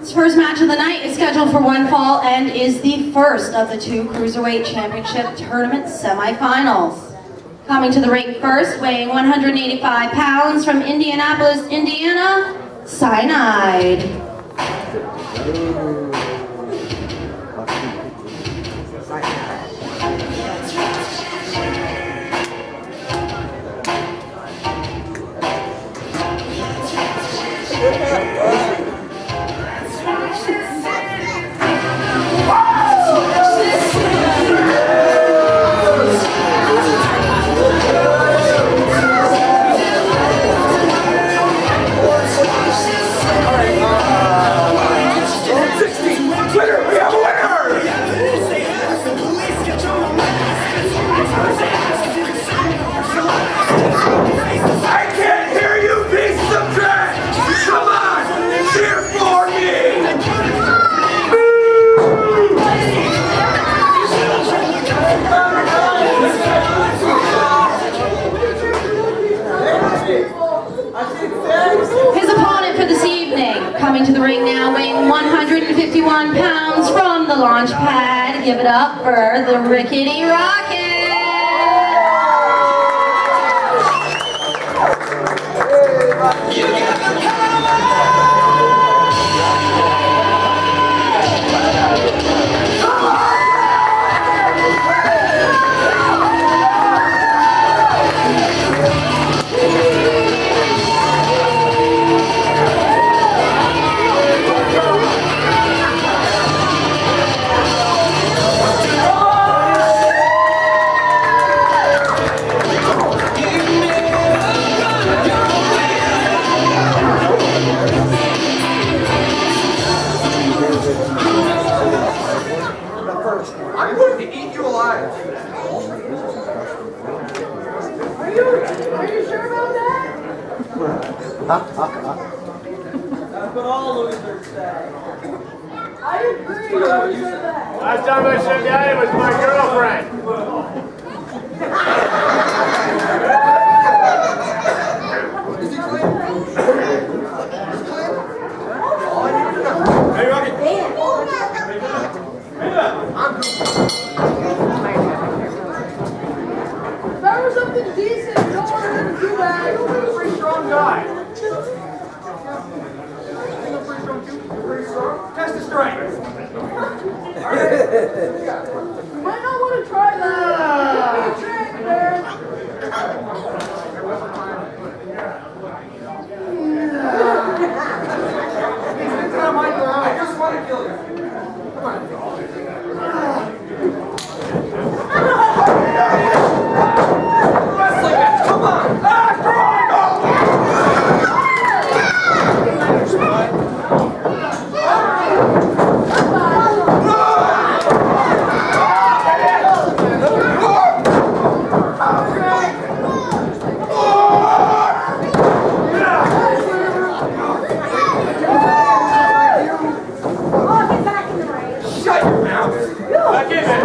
This first match of the night is scheduled for one fall and is the first of the two Cruiserweight Championship Tournament semifinals. Coming to the ring first, weighing 185 pounds from Indianapolis, Indiana, Syanide. 151 pounds from the launch pad. Give it up for the Rickety Rocket. That's what all losers say. I agree. You said that. Last time I said that, it was my girlfriend. Is he clean? He's clean? All I need to. Hey, Rocky. I'm good. Strong. Test the strength. You might not want to try that. Give me a trick, man. I just want to kill you. Come on. Wrestling match, come on. Ah, Shut your mouth. Back in, man.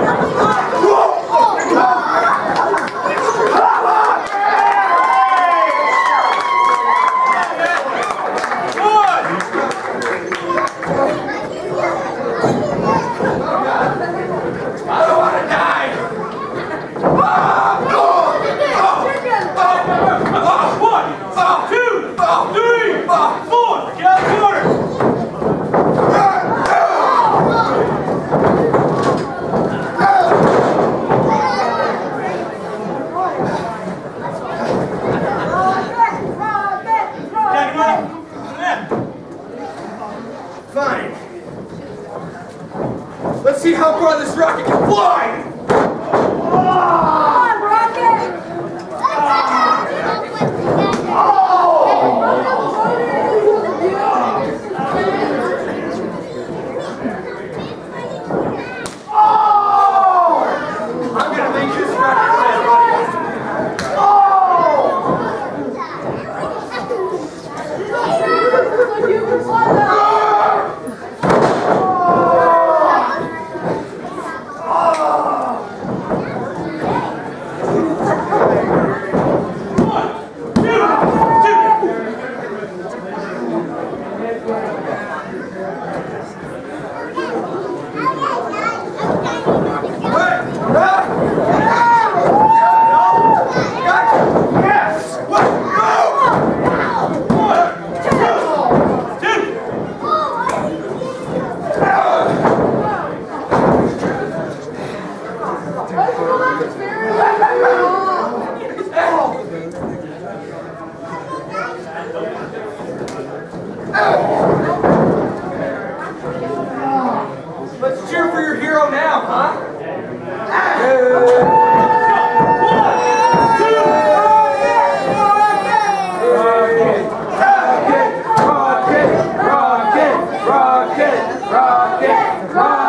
Good. I don't want to die. Ah, oh, Ah, One, two, three, four. Get out of the corner. Jack, run. Yeah. Fine. Let's see how far this rocket can fly. I'm Let's cheer for your hero now, huh? Yeah. Rocket, rocket, rocket, rocket, rocket.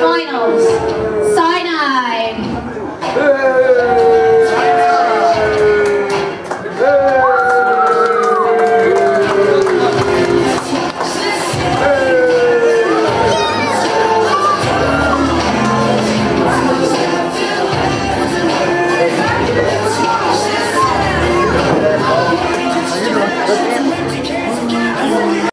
Finals.